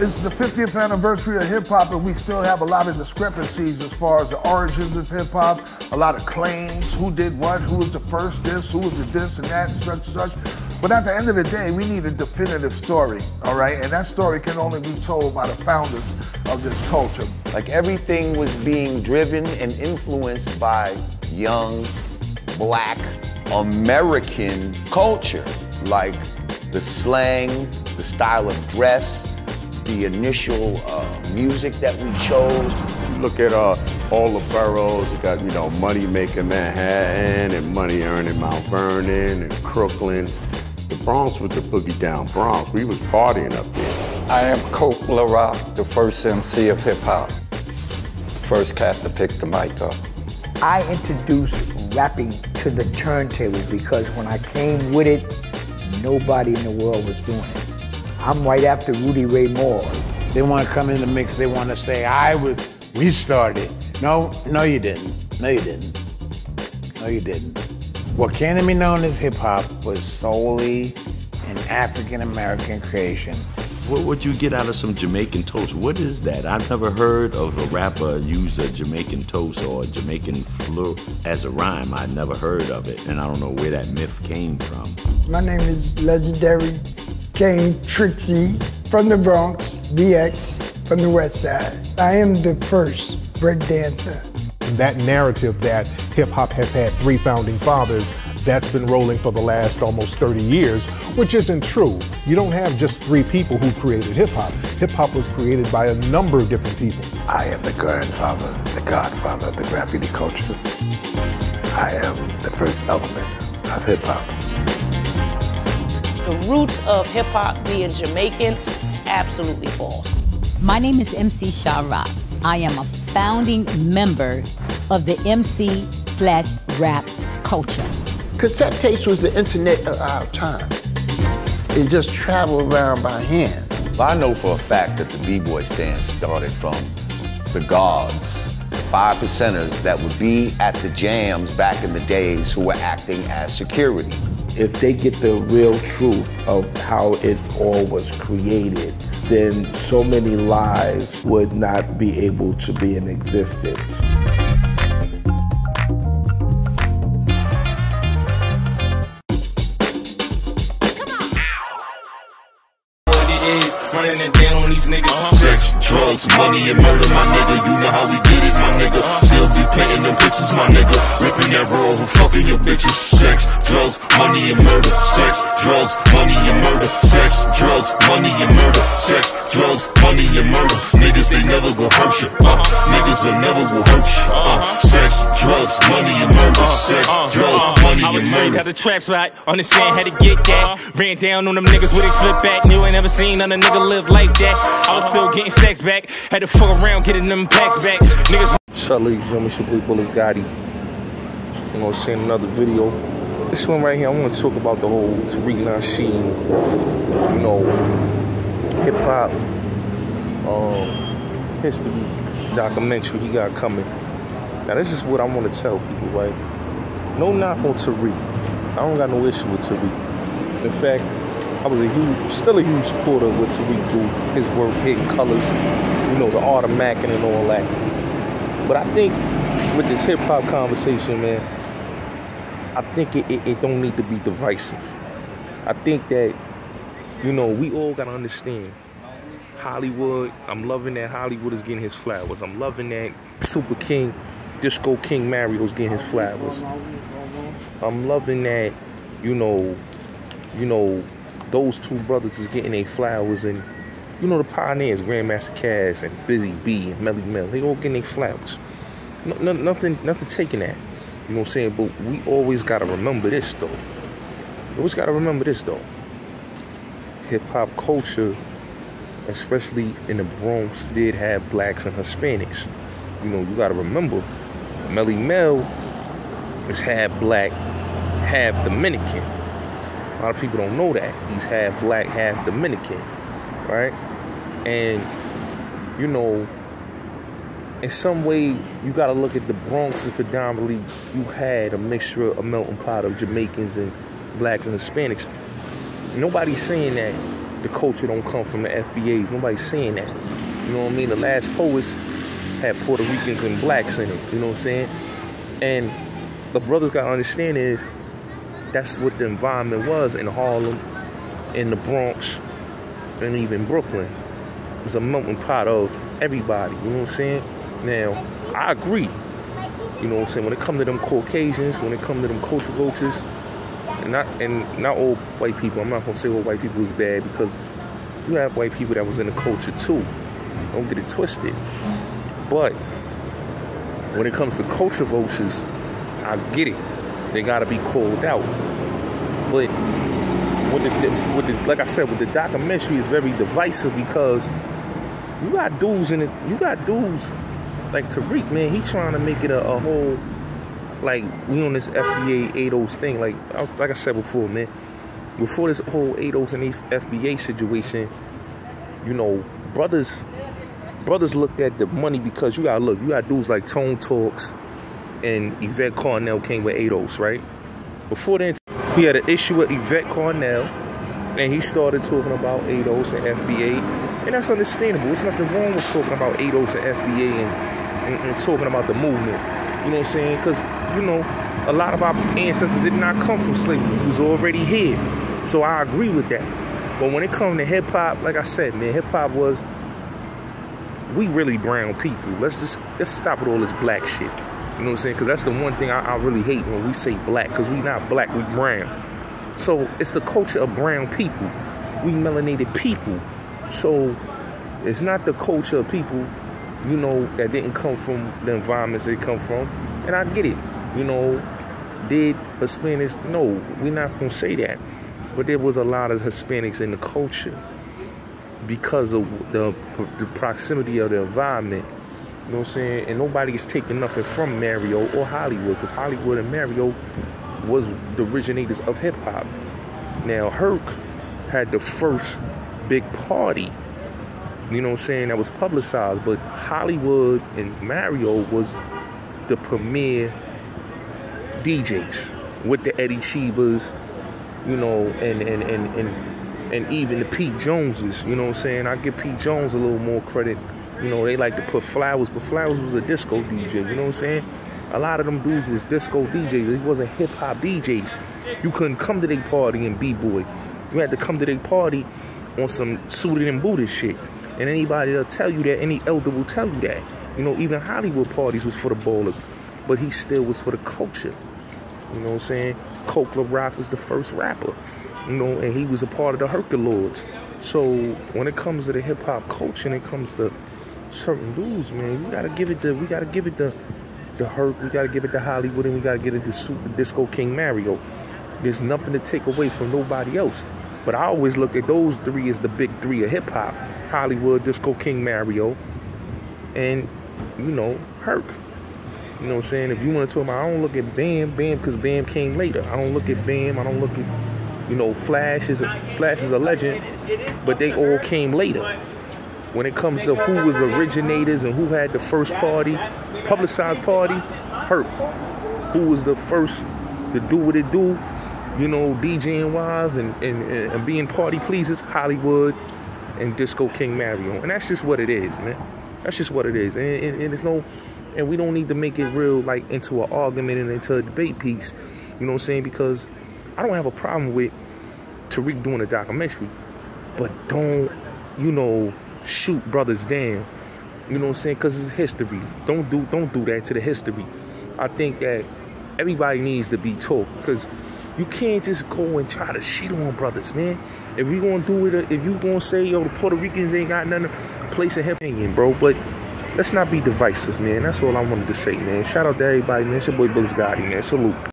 This is the 50th anniversary of hip hop, and we still have a lot of discrepancies as far as the origins of hip hop, a lot of claims who did what, who was the first this, who was the this and that, and such and such. But at the end of the day, we need a definitive story, all right? And that story can only be told by the founders of this culture. Like everything was being driven and influenced by young, black, American culture. Like the slang, the style of dress, the initial uh, music that we chose. You look at uh, all the boroughs, you got, you know, money making Manhattan and money earning Mount Vernon and Crooklyn. The Bronx was the boogie down Bronx. We was partying up there. I am Coke LaRock, the first MC of hip hop. First cat to pick the mic up. I introduced rapping to the turntable because when I came with it, nobody in the world was doing it. I'm right after Rudy Ray Moore. They want to come in the mix. They want to say, I was, we started. No, no, you didn't. No, you didn't. No, you didn't. What came to be known as hip hop was solely an African American creation. What would you get out of some Jamaican toast? What is that? I've never heard of a rapper use a Jamaican toast or a Jamaican flu as a rhyme. I never heard of it, and I don't know where that myth came from. My name is legendary Kane Trixie from the Bronx, BX from the West Side. I am the first break dancer. That narrative that hip hop has had three founding fathers, that's been rolling for the last almost 30 years, which isn't true. You don't have just three people who created hip hop. Hip hop was created by a number of different people. I am the grandfather, the godfather of the graffiti culture. I am the first element of hip hop the roots of hip hop being Jamaican, absolutely false. My name is MC Sha Rock. I am a founding member of the MC slash rap culture. Cassette tapes was the internet of our time. It just traveled around by hand. I know for a fact that the B-boy stand started from the gods, the five percenters that would be at the jams back in the days who were acting as security if they get the real truth of how it all was created, then so many lies would not be able to be in existence. Running it down on these niggas. Uh-huh. Sex, drugs, money, and murder, my nigga. You know how we did it, my nigga. Uh-huh. Still be painting them bitches, my nigga. Ripping that roll, fucking your bitches. Sex, drugs, money, and murder. Sex, drugs, money, and murder. Sex, drugs, money, and murder. Sex, drugs, money, and murder. Niggas, they never will hurt you. Uh, niggas, they never will hurt you. Uh, sex, drugs, money, and murder. Sex, drugs, money, and murder. How the traps right, understand how to get that. Ran down on them niggas with a flip back. Knew I never seen on a nigga live like that. I was still getting stacks back. Had to fuck around getting them packs back. Niggas. Sully, you know, Mr. Blue Bulletz Gotti. You know, seeing another video. This one right here, I want to talk about the whole Tariq Nasheed, you know, hip hop um, history documentary he got coming. Now, this is what I want to tell people, right? No knock on Tariq. I don't got no issue with Tariq. In fact, I was a huge, still a huge supporter of what Tariq do, his work, Hidden Colors, you know, the art of and all that. But I think with this hip hop conversation, man, I think it, it, it don't need to be divisive. I think that, you know, we all gotta understand Hollywood. I'm loving that Hollywood is getting his flowers. I'm loving that Super King, Disco King Mario's getting his flowers. I'm loving that, you know, you know, those two brothers is getting their flowers and you know the pioneers, Grandmaster Caz and Busy Bee and Melle Mel, they all getting their flowers. No, no, nothing, nothing taking that. You know what I'm saying? But we always gotta remember this though. We always gotta remember this though. Hip hop culture, especially in the Bronx, did have blacks and Hispanics. You know, you gotta remember, Melle Mel is half black, half Dominican. A lot of people don't know that. He's half black, half Dominican, right? And, you know, in some way, you got to look at the Bronx as predominantly, you had a mixture, a melting pot of Jamaicans and blacks and Hispanics. Nobody's saying that the culture don't come from the FBAs. Nobody's saying that. You know what I mean? The last poets had Puerto Ricans and blacks in it. You know what I'm saying? And the brothers got to understand is that's what the environment was in Harlem, in the Bronx, and even Brooklyn. It was a melting pot of everybody. You know what I'm saying? Now, I agree. You know what I'm saying? When it comes to them Caucasians, when it comes to them culture vultures, and not and not all white people. I'm not gonna say all white people is bad because you have white people that was in the culture too. Don't get it twisted. But when it comes to culture vultures, I get it. They gotta be called out. But with the, with the like I said, with the documentary is very divisive because you got dudes in it. You got dudes like Tariq, man. He trying to make it a, a whole like we on this FBA ADOS thing. Like like I said before, man. Before this whole ADOS and FBA situation, you know, brothers brothers looked at the money because you gotta look, you got dudes like Tone Talks and Yvette Carnell came with ADOS, right? Before then, he had an issue with Yvette Carnell, and he started talking about ADOS and FBA, and that's understandable. There's nothing wrong with talking about ADOS and FBA and, and, and talking about the movement. You know what I'm saying? Because, you know, a lot of our ancestors did not come from slavery. It was already here. So I agree with that. But when it comes to hip hop, like I said, man, hip hop was we really brown people. Let's just let's stop with all this black shit. You know what I'm saying? Because that's the one thing I, I really hate when we say black. Because we not black, we brown. So it's the culture of brown people. We melanated people. So it's not the culture of people, you know, that didn't come from the environments they come from. And I get it. You know, did Hispanics? No, we're not gonna say that. But there was a lot of Hispanics in the culture because of the, the proximity of the environment. You know what I'm saying? And nobody's taking nothing from Mario or Hollywood because Hollywood and Mario was the originators of hip hop. Now, Herc had the first big party, you know what I'm saying, that was publicized, but Hollywood and Mario was the premier DJs with the Eddie Cheebas, you know, and and and and and even the Pete Joneses, you know what I'm saying? I give Pete Jones a little more credit. You know, they like to put Flowers, but Flowers was a disco DJ, you know what I'm saying? A lot of them dudes was disco DJs. He wasn't hip hop DJs. You couldn't come to their party and b-boy. You had to come to their party on some suited and booted shit. And anybody will tell you that, any elder will tell you that. You know, even Hollywood parties was for the ballers, but he still was for the culture. You know what I'm saying? Coke Rock was the first rapper, you know, and he was a part of the Herculoids. So when it comes to the hip hop culture and it comes to certain dudes, man, we gotta give it the we gotta give it the the Herc, we gotta give it to Hollywood, and we gotta give it to Super Disco King Mario. There's nothing to take away from nobody else. But I always look at those three as the big three of hip hop: Hollywood, Disco King Mario, and you know Herc. You know what I'm saying? If you want to talk about, I don't look at Bam, Bam, because Bam came later. I don't look at Bam. I don't look at, you know, Flash is a, Flash is a legend, but they all came later. When it comes to who was originators and who had the first party, publicized party, Herc. Who was the first to do what it do, you know, DJing wise and, and, and being party pleasers, Hollywood and Disco King Mario. And that's just what it is, man. That's just what it is. And, and, and it's no and we don't need to make it real like into an argument and into a debate piece. You know what I'm saying? Because I don't have a problem with Tariq doing a documentary, but don't, you know, shoot brothers down. You know what I'm saying? Because it's history. Don't do don't do that to the history. I think that everybody needs to be taught because you can't just go and try to shit on brothers, man. If you gonna do it, if you gonna say yo the Puerto Ricans ain't got nothing place in opinion, bro, but let's not be divisive, man. That's all I wanted to say, man. Shout out to everybody, man. It's your boy Bulletz Gotti, man. Salute.